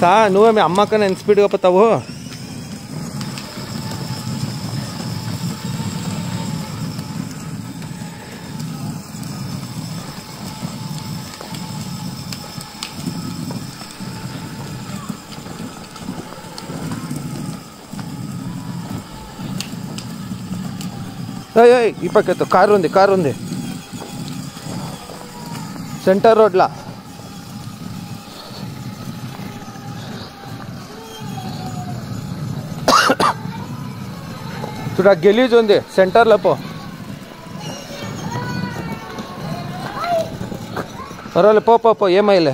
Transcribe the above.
సా నువ్వే మీ అమ్మకన్నా ఎంత స్పీడ్గా పోతావు? ఏయ్, ఈ పక్క కారు ఉంది కారు ఉంది సెంటర్ రోడ్లా થોડા ગેલી જ ઊંધી સેન્ટર લપો બરોબર પો પો પો એમાં લે